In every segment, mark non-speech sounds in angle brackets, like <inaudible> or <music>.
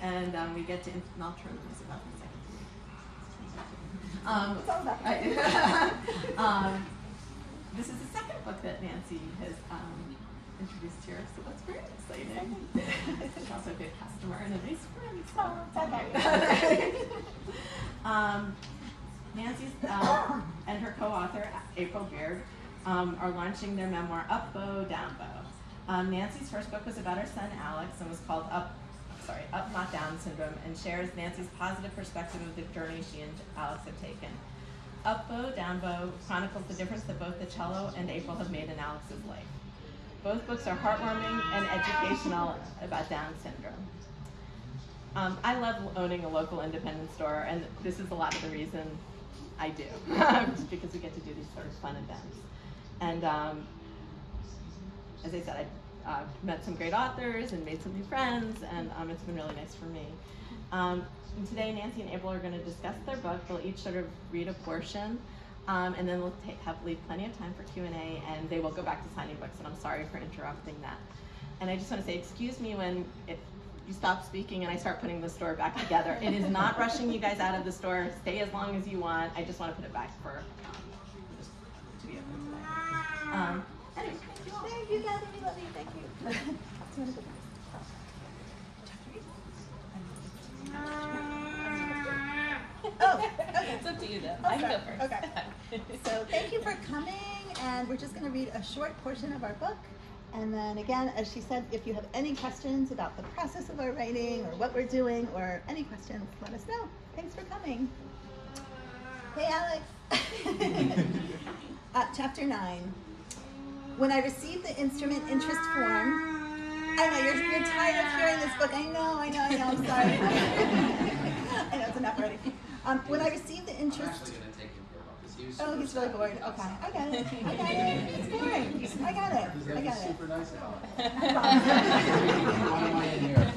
and um, we get to, and I'll turn this about in a second. Um, It's all about I- <laughs> um, <laughs> this is the second book that Nancy has um, introduced here, so that's very exciting. She's also a good customer and a nice friend. So. Oh, <laughs> um, Nancy's uh, and her co-author April Beard um, are launching their memoir Up Bow Down Bow. Um, Nancy's first book was about her son Alex and was called Up, sorry, Up Not Down Syndrome, and shares Nancy's positive perspective of the journey she and Alex have taken. Up Bow Down Bow chronicles the difference that both the cello and April have made in Alex's life. Both books are heartwarming and educational about Down syndrome. Um, I love owning a local independent store, and this is a lot of the reason I do, <laughs> just because we get to do these sort of fun events. And um, as I said, I uh, met some great authors and made some new friends, and um, it's been really nice for me. Um, and today, Nancy and April are going to discuss their book. They'll each sort of read a portion, um, and then we'll have leave plenty of time for Q&A, and they will go back to signing books, and I'm sorry for interrupting that. And I just want to say, excuse me when if you stop speaking and I start putting the store back together. It is not <laughs> rushing you guys out of the store. Stay as long as you want. I just want to put it back for to be open today. um, Oh, okay. It's up to you though. I can go first. Okay. So thank you for coming, and we're just going to read a short portion of our book. And then again, as she said, if you have any questions about the process of our writing or what we're doing or any questions, let us know. Thanks for coming. Hey, Alex. <laughs> uh, chapter 9. When I received the instrument interest form, I know you're, you're tired of hearing this book. I know, I know, I know. I'm sorry. <laughs> <laughs> I know it's enough already. Um, when I received the interest. actually gonna take him for a walk, 'cause he was Oh, he's really bored. Okay, I got it. I got it. It's boring. I got it. I got it. super nice about it. Why Why am I in here?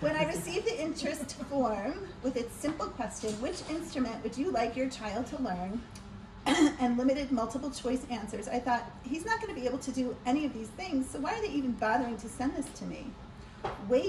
When I received the interest form with its simple question, which instrument would you like your child to learn? <coughs> and limited multiple choice answers, I thought, he's not going to be able to do any of these things, so why are they even bothering to send this to me? Way